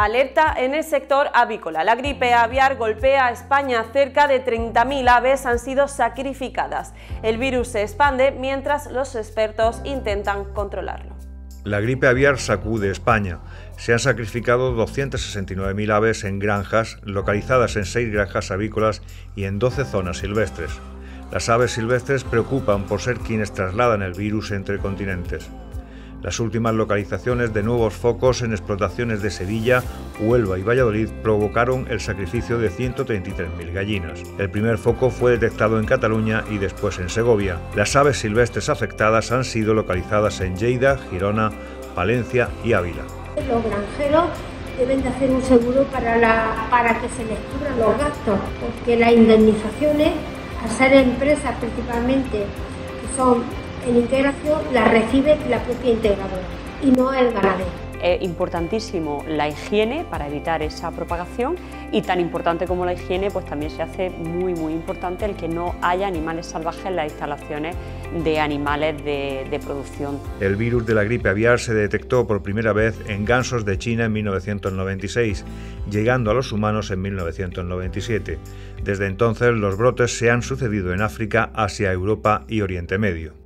Alerta en el sector avícola. La gripe aviar golpea a España. Cerca de 30.000 aves han sido sacrificadas. El virus se expande mientras los expertos intentan controlarlo. La gripe aviar sacude España. Se han sacrificado 269.000 aves en granjas, localizadas en seis granjas avícolas y en 12 zonas silvestres. Las aves silvestres preocupan por ser quienes trasladan el virus entre continentes. Las últimas localizaciones de nuevos focos en explotaciones de Sevilla, Huelva y Valladolid provocaron el sacrificio de 133.000 gallinas. El primer foco fue detectado en Cataluña y después en Segovia. Las aves silvestres afectadas han sido localizadas en Lleida, Girona, Palencia y Ávila. Los granjeros deben de hacer un seguro para, que se les cubran los gastos, porque las indemnizaciones, a ser empresas principalmente son en integración la recibe la propia integradora y no el ganadero. Es importantísimo la higiene para evitar esa propagación y tan importante como la higiene, pues también se hace muy muy importante el que no haya animales salvajes en las instalaciones de animales de, de producción. El virus de la gripe aviar se detectó por primera vez en gansos de China en 1996, llegando a los humanos en 1997. Desde entonces los brotes se han sucedido en África, Asia, Europa y Oriente Medio.